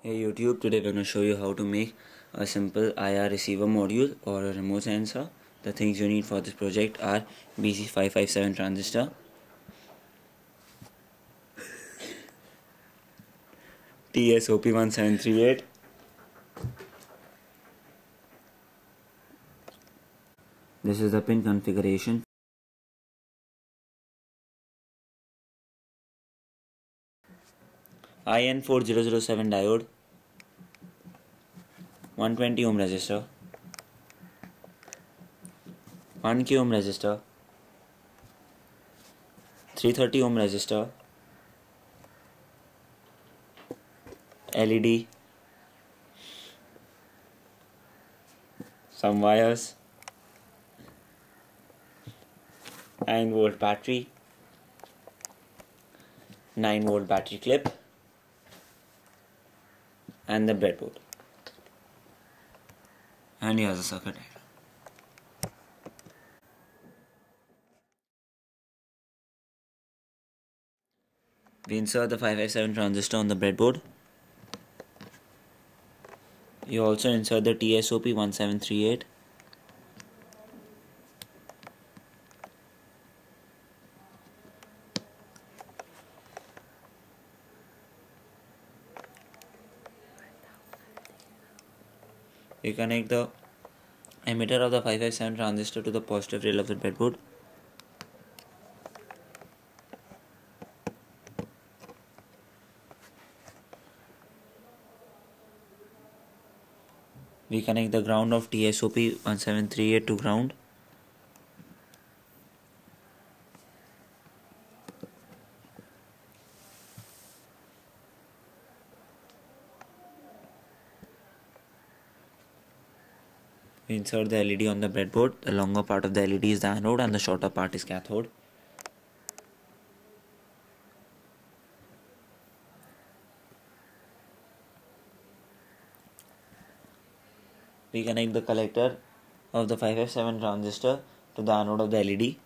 Hey YouTube, today we're going to show you how to make a simple IR receiver module or a remote sensor. The things you need for this project are BC557 transistor, TSOP1738, this is the pin configuration IN4007 diode. 120 ohm resistor. 1 k ohm resistor. 330 ohm resistor. LED some wires. 9 volt battery. 9 volt battery clip and the breadboard. And here's the circuit diagram. We insert the 557 transistor on the breadboard. You also insert the TSOP1738 we connect the emitter of the 557 transistor to the positive rail of the breadboard. We connect the ground of TSOP 1738 to ground We insert the LED on the breadboard. The longer part of the LED is the anode and the shorter part is cathode. We connect the collector of the 557 transistor to the anode of the LED.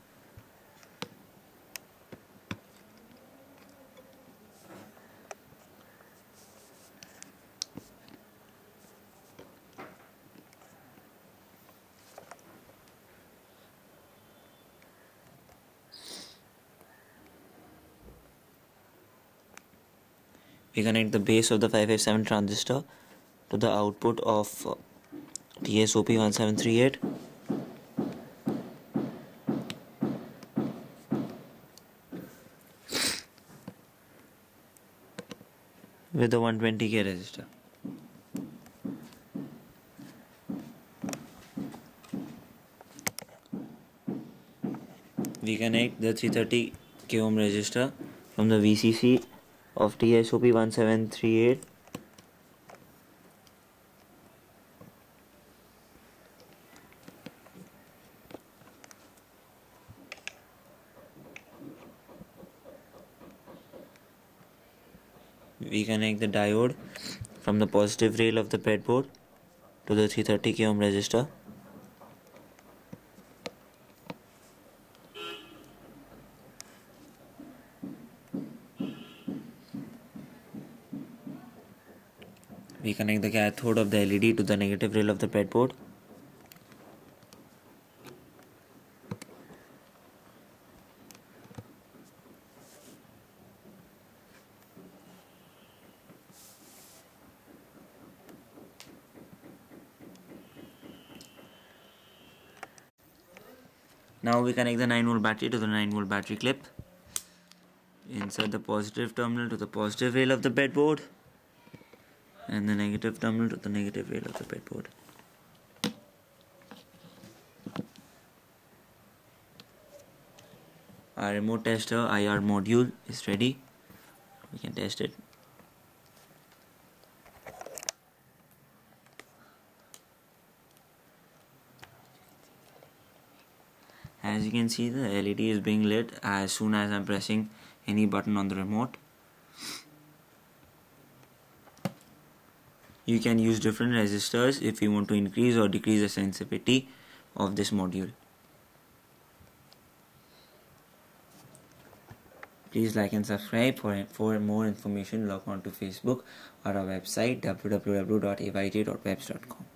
We connect the base of the 557 transistor to the output of uh, TSOP 1738 with the 120k resistor. We connect the 330 k ohm resistor from the VCC of TSOP 1738 we connect the diode from the positive rail of the breadboard to the 330 k ohm resistor We connect the cathode of the LED to the negative rail of the breadboard. Now we connect the 9 volt battery to the 9 volt battery clip. Insert the positive terminal to the positive rail of the breadboard and the negative terminal to the negative rail of the breadboard. Our remote tester IR module is ready. We can test it. As you can see the LED is being lit as soon as I'm pressing any button on the remote. You can use different resistors if you want to increase or decrease the sensitivity of this module. Please like and subscribe. For, for more information, log on to Facebook or our website www.ayj.webs.com.